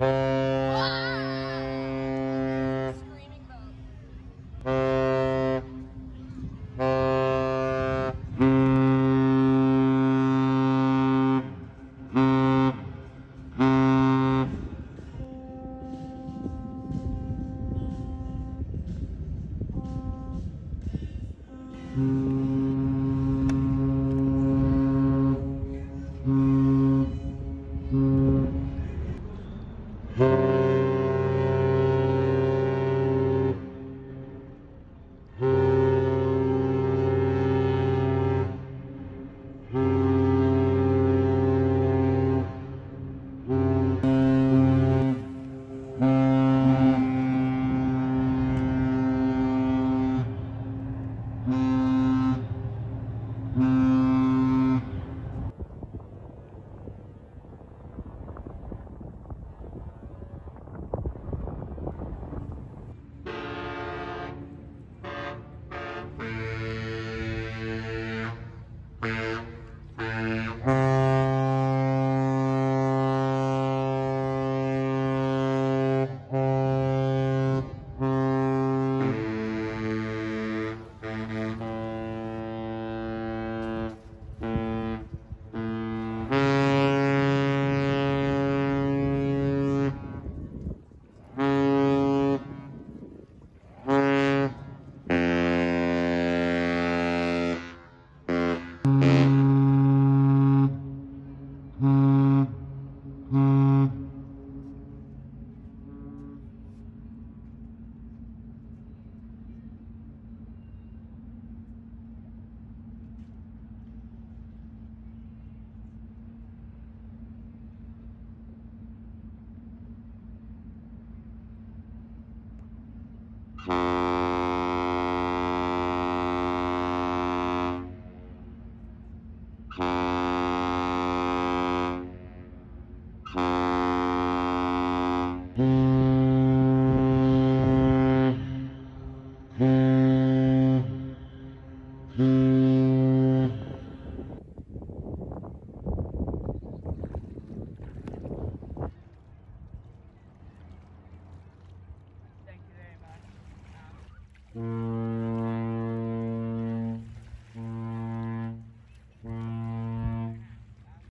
Screaming boat. Mm.